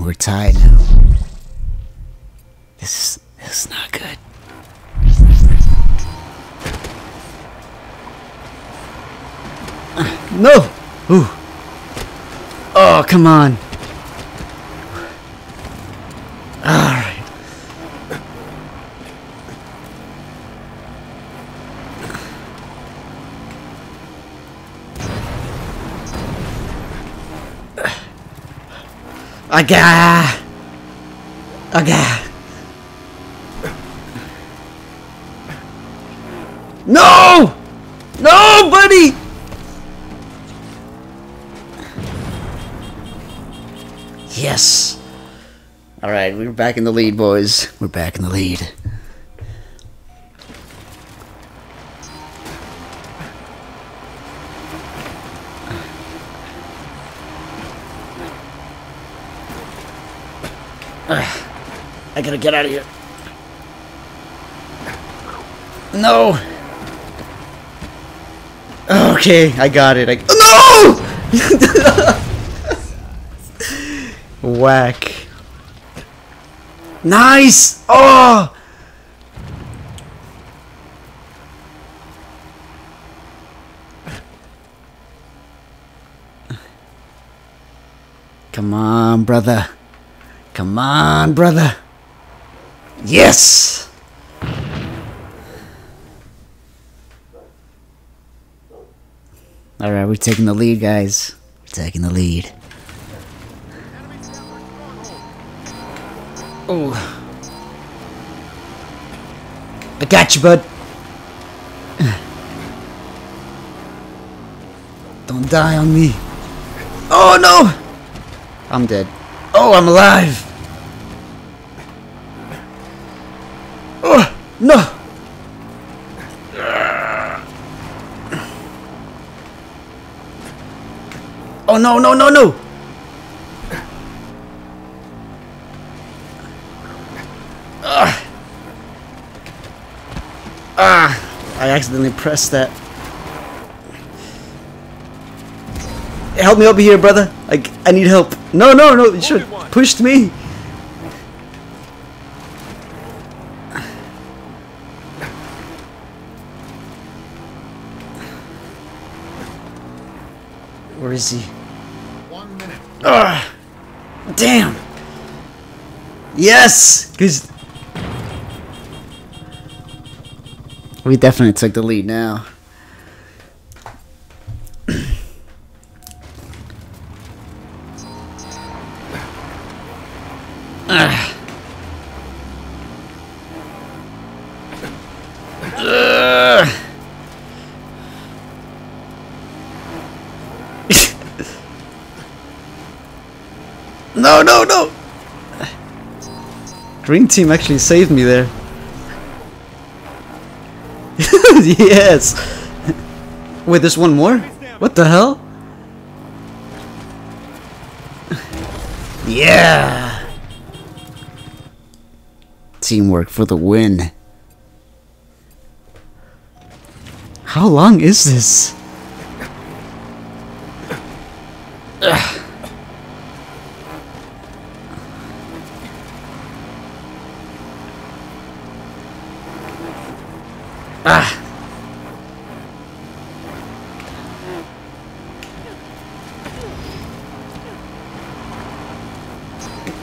We're tied now. This is, this is not good. Uh, no! Ooh. Oh, come on. Alright. Aga! Aga! No! No, buddy! Yes! Alright, we're back in the lead, boys. We're back in the lead. I gotta get out of here. No! Okay, I got it. I no! Whack. Nice! Oh! Come on, brother. Come on, brother. Yes! Alright, we're taking the lead, guys. We're taking the lead. Oh. I got you, bud. Don't die on me. Oh, no! I'm dead. Oh, I'm alive! Oh, no! Oh, no, no, no, no! Ah! Ah! I accidentally pressed that. Help me over here, brother. I, I need help. No, no, no, you should have pushed me. Is he? One minute. Ah! Damn! Yes! Because we definitely took the lead now. Green team actually saved me there. yes! Wait, there's one more? What the hell? Yeah! Teamwork for the win. How long is this?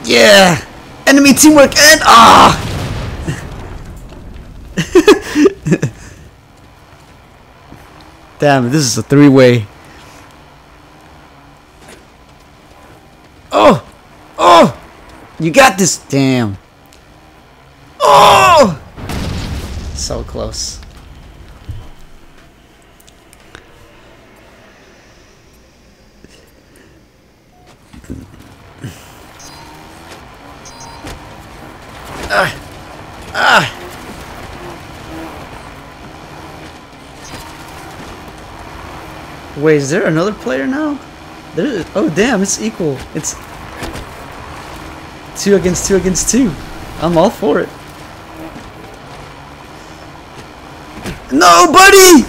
Yeah! Enemy teamwork and ah! Damn, this is a three-way. Oh! Oh! You got this! Damn. Oh! So close. Ah! Ah! Wait, is there another player now? There is, oh damn, it's equal. It's two against two against two. I'm all for it. No, buddy!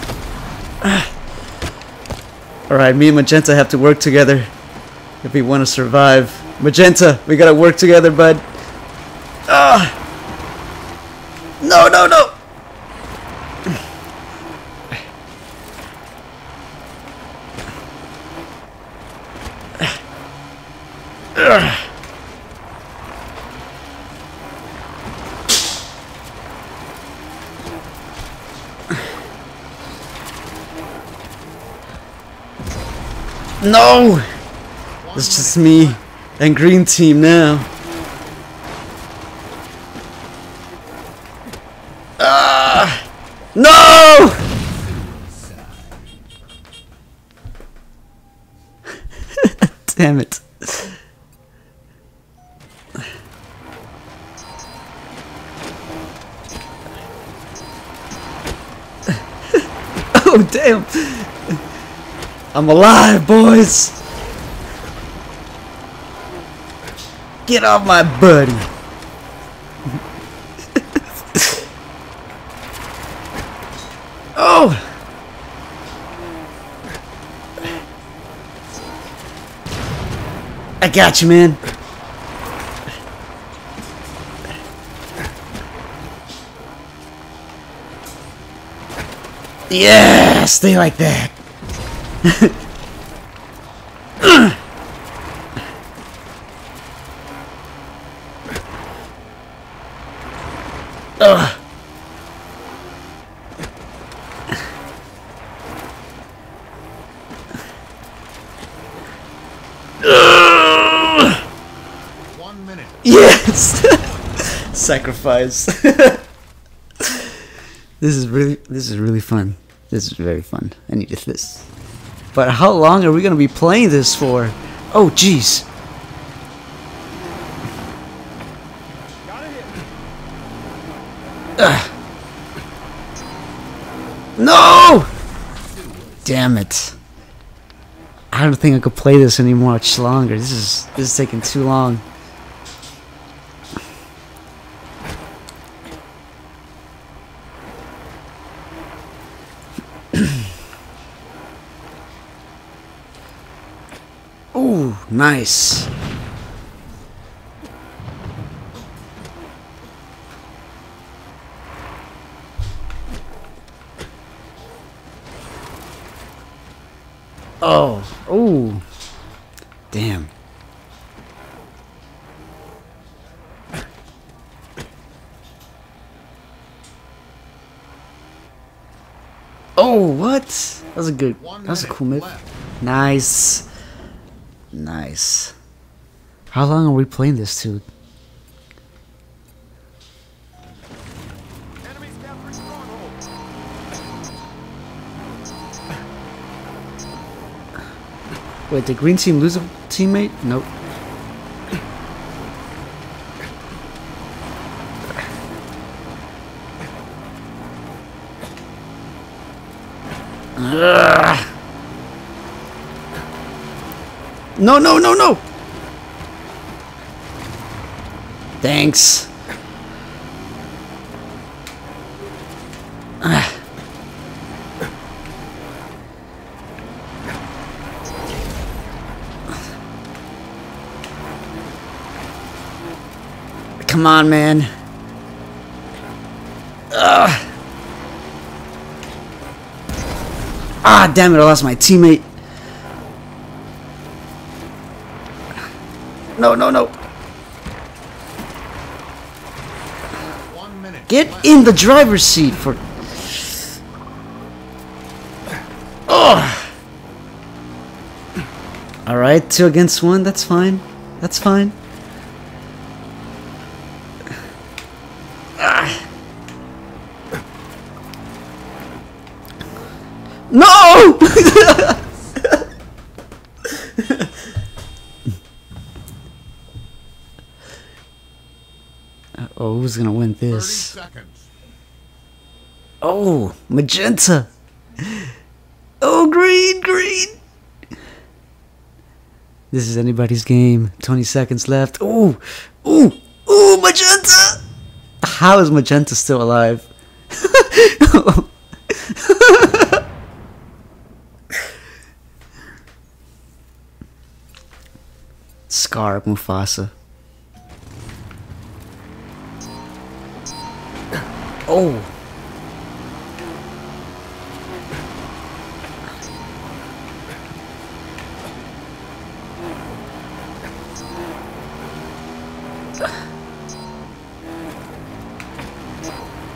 Alright, me and Magenta have to work together. if we want to survive. Magenta, we gotta work together, bud. Ah! No, no, no! No! Me and green team now. Ah! No! Damn it. oh, damn. I'm alive, boys. Get off my buddy. oh. I got you, man. Yeah, stay like that. Ugh. Ugh. One minute. Yes! Sacrifice. this is really this is really fun. This is very fun. I needed this. But how long are we gonna be playing this for? Oh jeez. No! Damn it. I don't think I could play this any much longer. This is this is taking too long. Ooh, nice. Oh, ooh. Damn. Oh, what? That was a good. One That was a cool move. Nice. Nice. How long are we playing this to? Enemies capturing stronghold. Wait, did green team lose a teammate? Nope. Ugh. No, no, no, no! Thanks. Come on, man. Ugh. Ah, damn it, I lost my teammate. No, no, no. Get in the driver's seat for. Oh. All right, two against one. That's fine. That's fine. Oh, who's gonna win this? Oh, magenta. Oh, green, green. This is anybody's game. 20 seconds left. Ooh, ooh, ooh, magenta. How is magenta still alive? Scar Mufasa. Oh.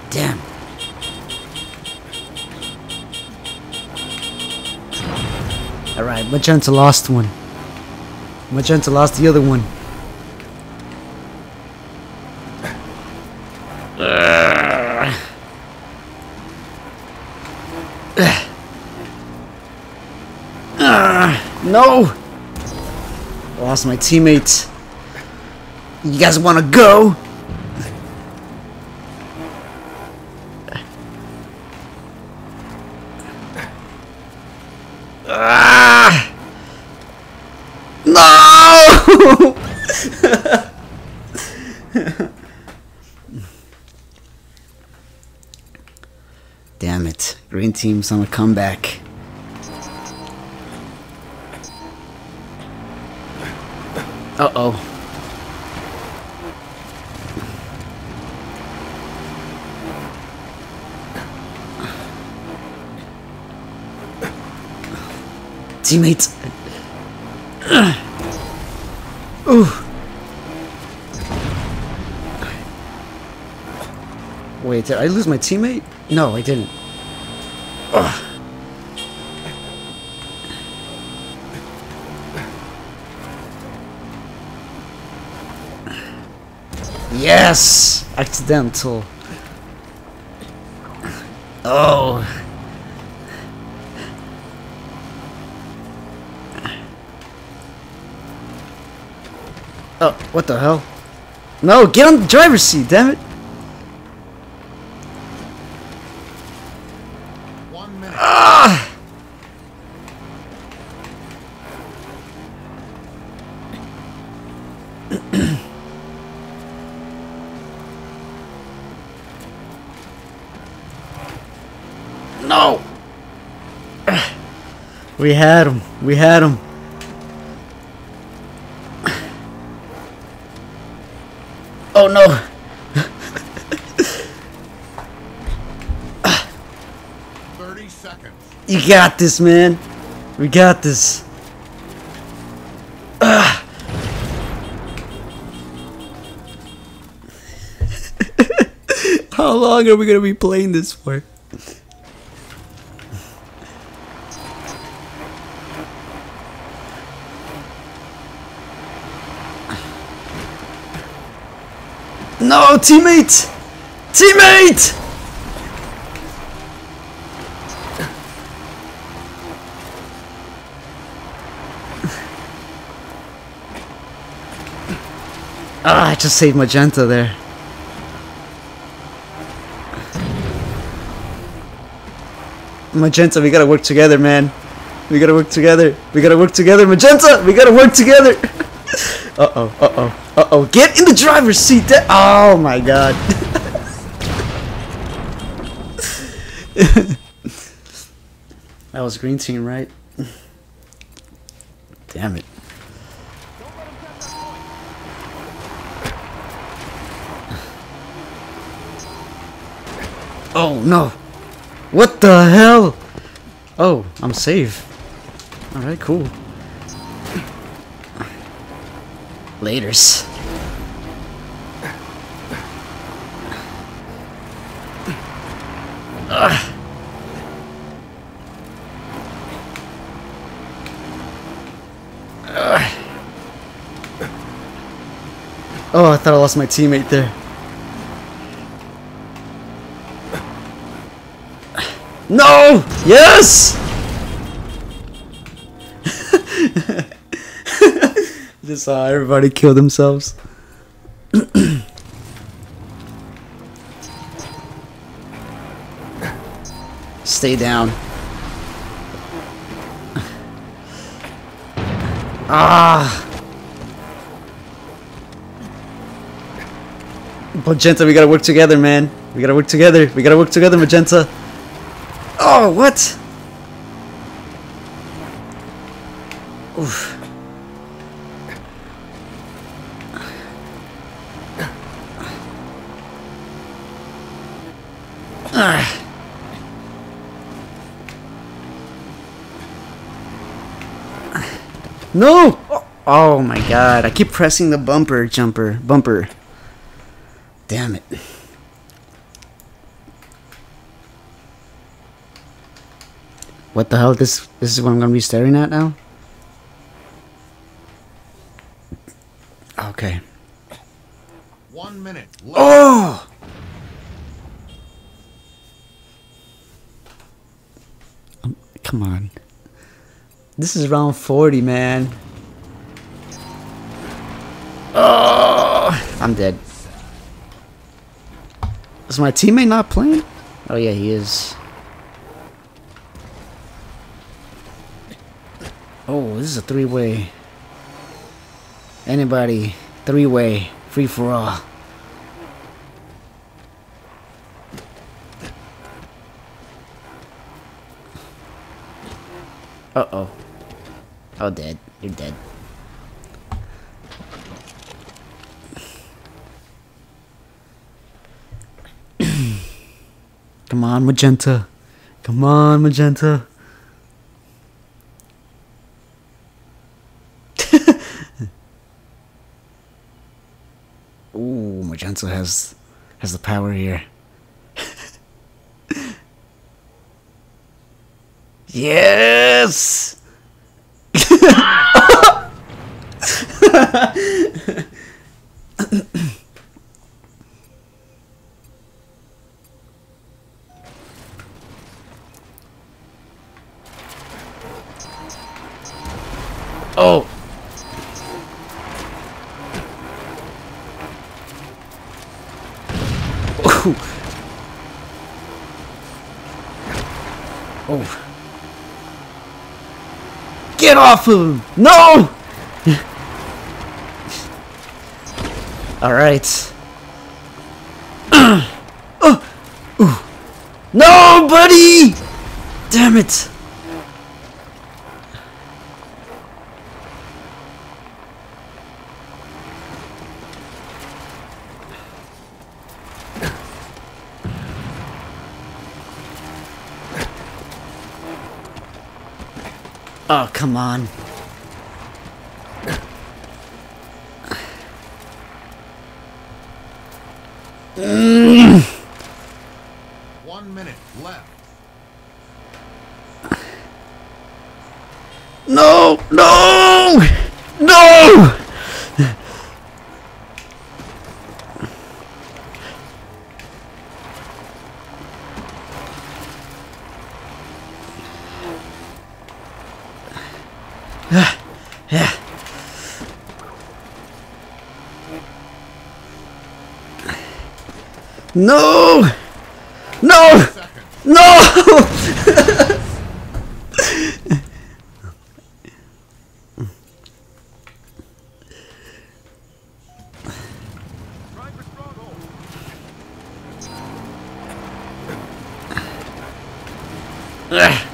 Damn. Alright, Magenta lost one. Magenta lost the other one. No! Lost my teammates. You guys wanna go? Ah! No! Damn it. Green team's on a comeback. Uh-oh. Teammates. Ooh. Wait, did I lose my teammate? No, I didn't. Ugh. Yes! Accidental. Oh. Oh, what the hell? No, get on the driver's seat, damn it! One minute. Ah! no! We had him. We had him. 30 seconds. You got this, man. We got this. Ah. Ugh. How long are we going to be playing this for? No, teammate! Teammate! Ah, I just saved Magenta there. Magenta, we gotta work together, man. We gotta work together. We gotta work together, Magenta. We gotta work together. uh oh. Uh oh. Uh oh. Get in the driver's seat. Oh my god. that was green team, right? Damn it. Oh no! What the hell? Oh, I'm safe. Alright, cool. Laters. Ugh. Ugh. Oh, I thought I lost my teammate there. No! Yes! Just saw everybody kill themselves. Stay down. Ah! Magenta, we gotta work together, man. We gotta work together. We gotta work together, Magenta. Oh, what? Oof. Ah. No! Oh my god, I keep pressing the bumper jumper, bumper. Damn it. What the hell? This this is what I'm gonna be staring at now? Okay. One minute left. Oh! Um, Come on. This is round 40, man. Oh! I'm dead. Is my teammate not playing? Oh, yeah, he is. Oh, this is a three-way. Anybody, three-way, free for all. Uh oh. Oh, dead. You're dead. Come on, Magenta. Come on, Magenta. Magenta has has the power here. yes. Get off of him! No! Alright. oh. Uh, ooh. No, buddy! Damn it! Oh, come on. One minute left. No! No! No! Yeah. No! No! No! Ugh.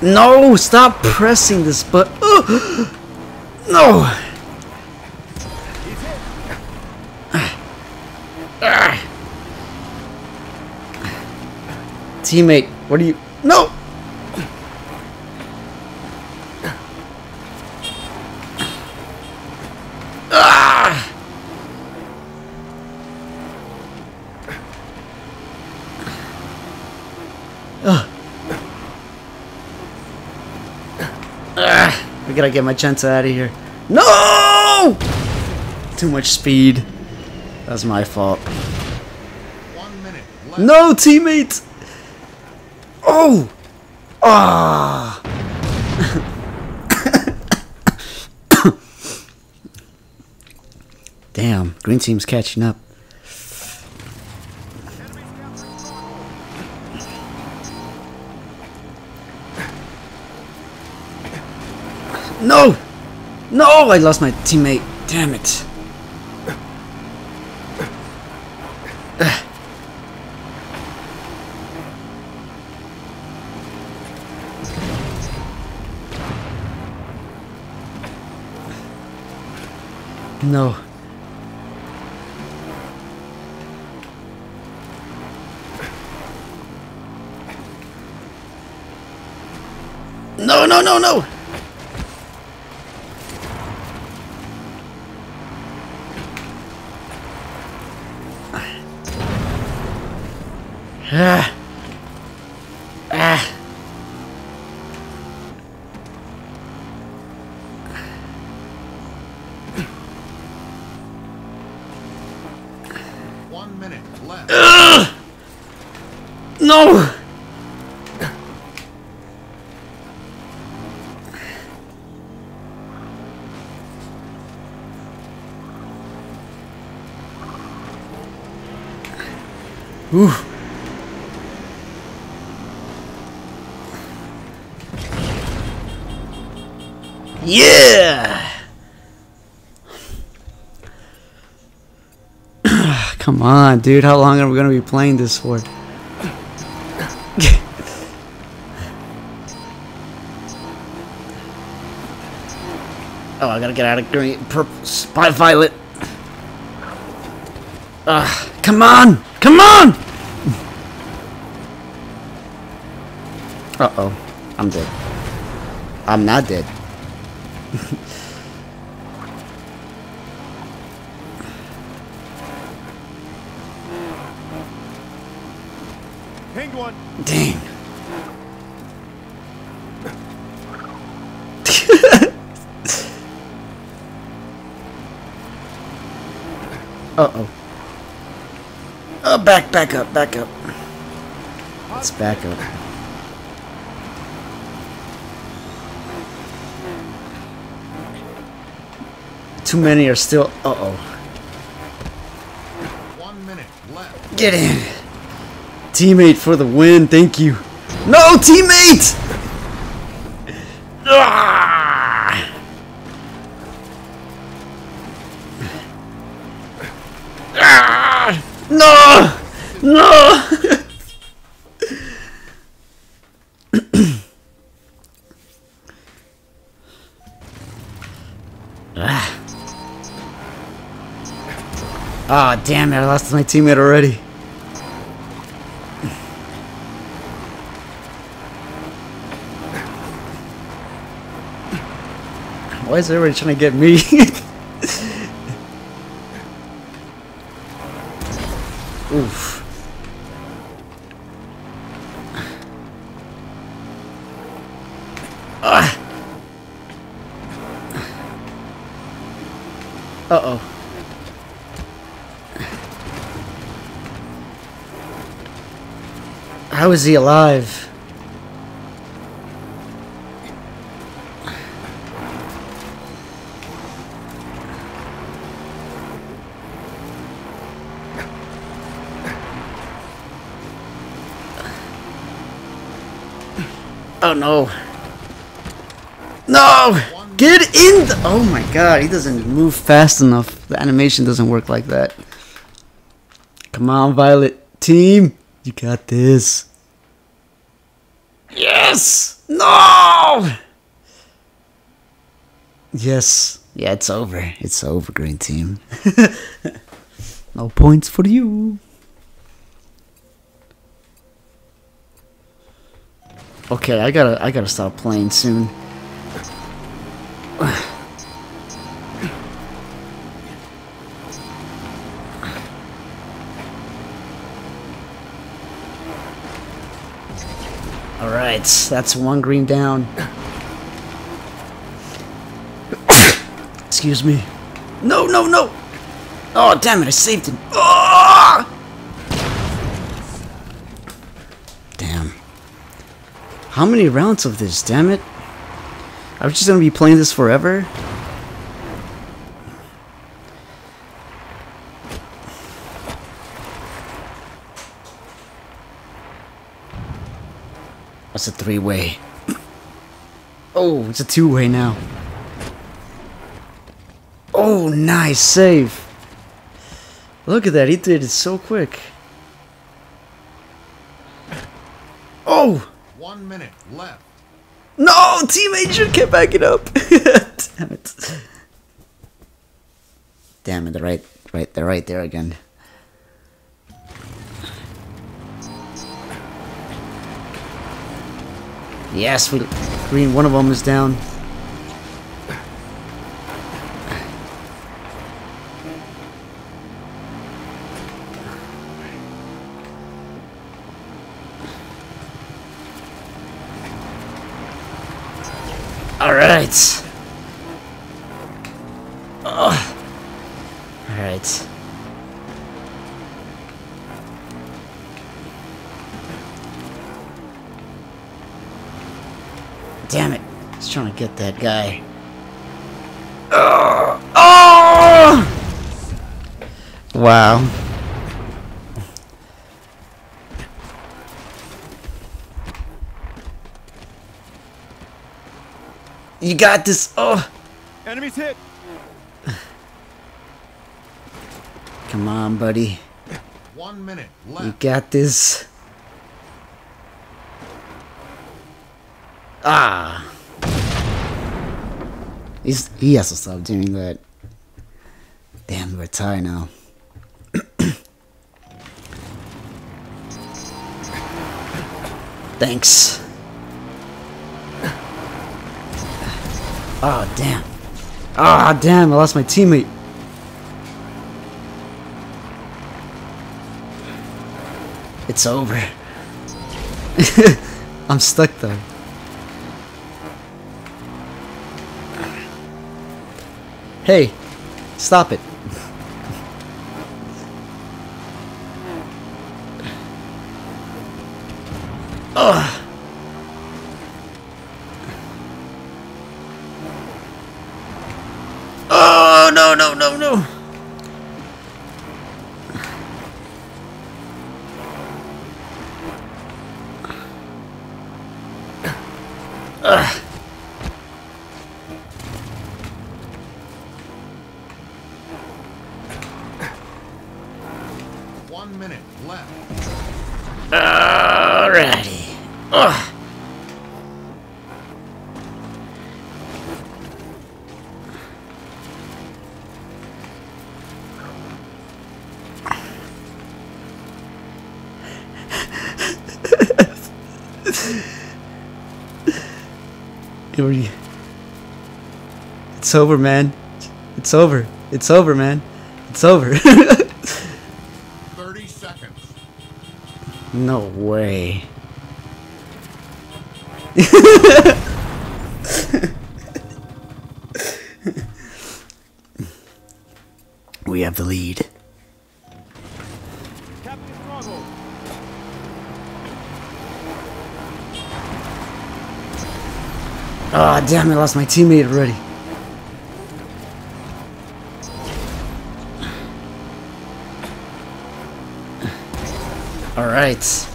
No, stop pressing this button. No. Teammate, what are you? No. Ah! Ugh. Ah, I gotta get my Magenta out of here. No! Too much speed. That's my fault. No, teammate! Oh! Ah! Damn, green team's catching up. No! No! I lost my teammate. Damn it. No. One minute left. No! Ooh. Come on, dude. How long are we going to be playing this for? oh, I gotta get out of green, purple, spy violet. Ugh, come on! Come on! Uh-oh. I'm dead. I'm not dead. Pinged one. Dang. Uh-oh. Oh, back, back up, back up. Let's back up. Too many are still... Uh-oh. One minute left. Get in. Teammate for the win, thank you. No, teammate! Ah! Ah! No! No! ah. Ah, damn it, I lost my teammate already. Why is everybody trying to get me? Oof. Ah. Uh-oh. How is he alive? No. No! Get in! The oh my god, he doesn't move fast enough. The animation doesn't work like that. Come on, Violet. Team! You got this. Yes! No! Yes. Yeah, it's over. It's over, green team. no points for you. Okay, I gotta I gotta stop playing soon. Alright, that's one green down. Excuse me. No, no, no! Oh, damn it, I saved him. Oh! How many rounds of this, damn it? I was just gonna be playing this forever? That's a three-way. Oh, it's a two-way now. Oh, nice save. Look at that, he did it so quick. Oh! One minute left. No, teammate should get back it up. Damn it. Damn it, they're right, right, they're right there again. Yes, we green. One of them is down. All right. Oh. All right. Damn it. Was trying to get that guy. Oh! oh! Wow. You got this. Oh. Enemies hit. Come on, buddy. One minute You got this. Ah. He's, he has to stop doing that. Damn, we're tired now. Thanks. Oh, damn. Ah, damn, I lost my teammate. It's over. I'm stuck though. Hey, stop it. Ugh. Oh no no no no! One minute left. Alrighty. Ugh. Yuri. It's over, man. It's over. It's over, man. It's over. no way. we have the lead. Stronghold. Oh, damn, I lost my teammate already. Alright.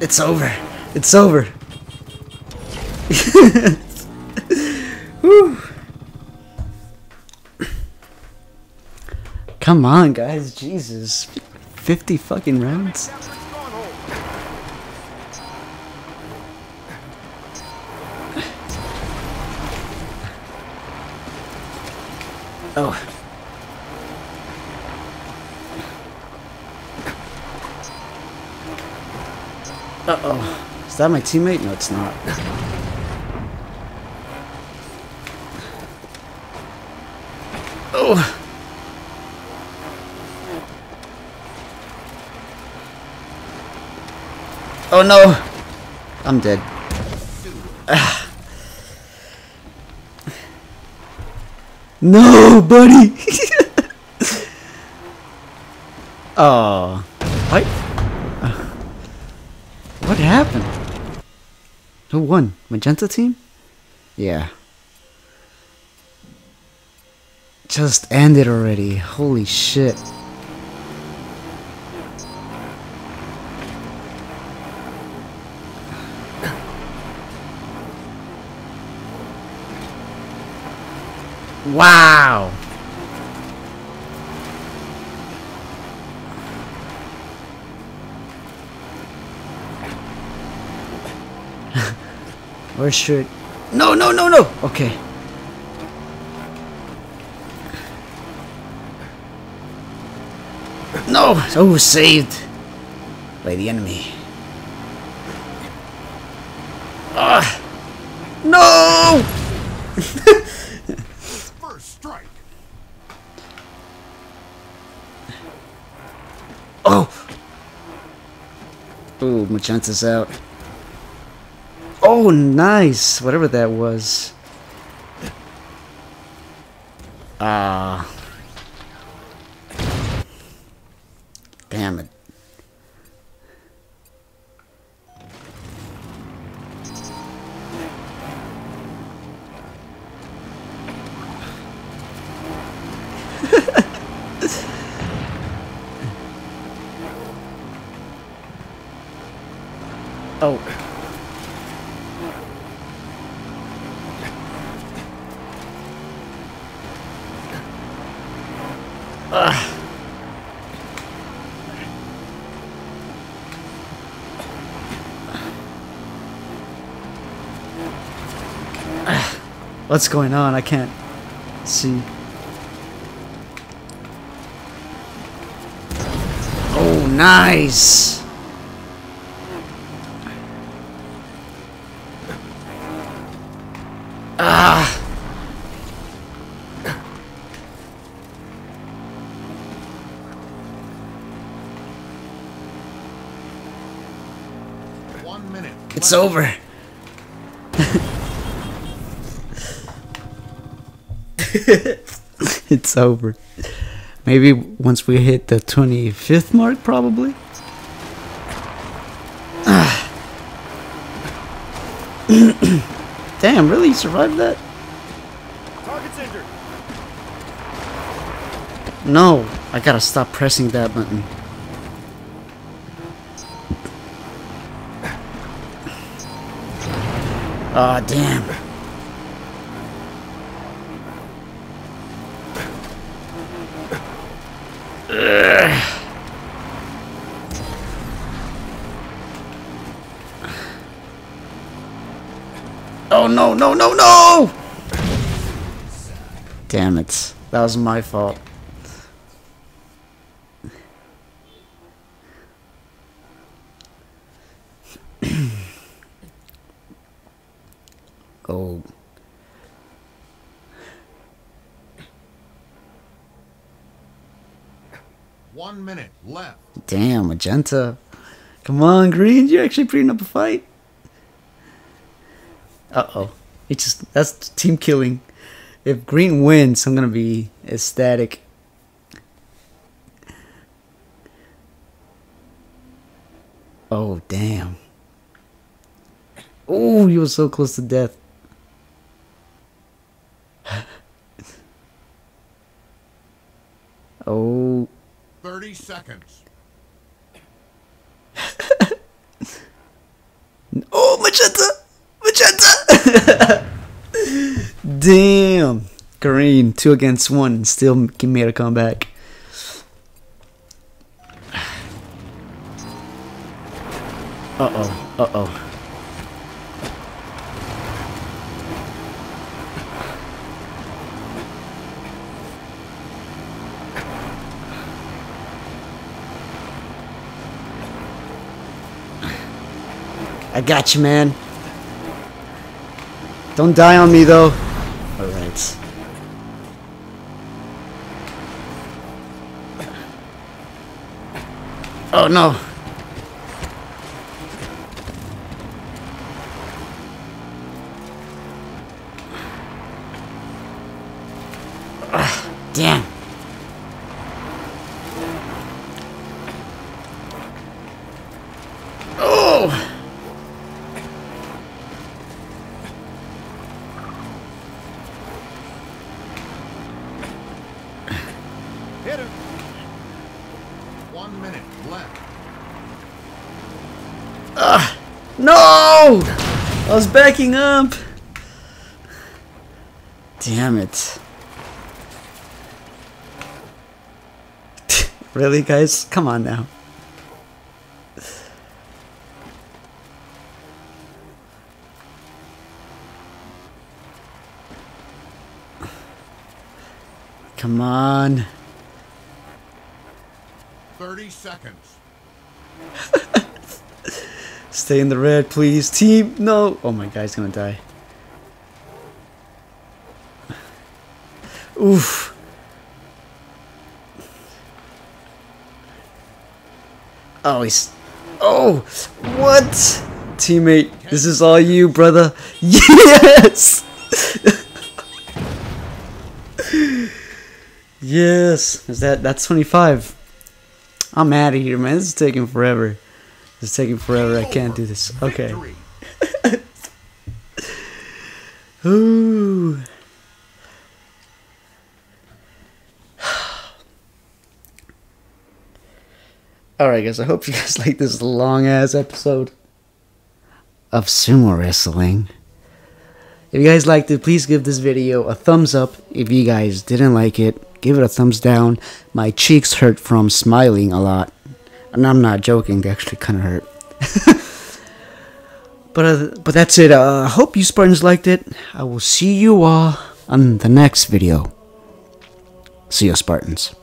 It's over. It's over. Come on, guys. Jesus. 50 fucking rounds? Oh. Uh-oh. Is that my teammate? No, it's not. Oh. Oh no. I'm dead. Ah. No, buddy. oh. What? Uh, what happened? Who won? Magenta team? Yeah. Just ended already. Holy shit. Wow. Where should... No, no, no, no! Okay. No! Oh, saved by the enemy. Ah! No! First strike. Oh! Magenta's out. Oh, nice! Whatever that was. What's going on? I can't see. Oh, nice! Ah! One minute. It's over. it's over. Maybe once we hit the 25th mark, probably. Ah. Damn, really? You survived that? Target's injured. No, I gotta stop pressing that button. Aw, damn. Ugh. Oh no, no, no, no! Damn it. That was my fault. oh. One minute left. Damn, Magenta. Come on, Green, you're actually putting up a fight. Uh oh. It just that's team killing. If Green wins, I'm gonna be ecstatic. Oh damn. Oh, you were so close to death. oh 30 seconds. Oh, Magenta! Magenta! Damn. Green, two against one, still made a comeback. Uh oh, uh oh. I got you, man. Don't die on me, though. Alright. Oh, no. I was backing up! Damn it. really, guys? Come on now. Come on. 30 seconds. Stay in the red, please. Team, no. Oh my guy's gonna die. Oof. Oh, he's. Oh, what? Teammate, this is all you, brother. Yes! yes! Is that that's 25. I'm out of here, man. This is taking forever. Is taking forever. I can't do this. Okay. Ooh. Alright, guys, I hope you guys like this long ass episode of sumo wrestling. If you guys liked it, please give this video a thumbs up. If you guys didn't like it, give it a thumbs down. My cheeks hurt from smiling a lot. And I'm not joking, they actually kind of hurt. But uh, but that's it. Uh, I hope you Spartans liked it. I will see you all on the next video. See you, Spartans.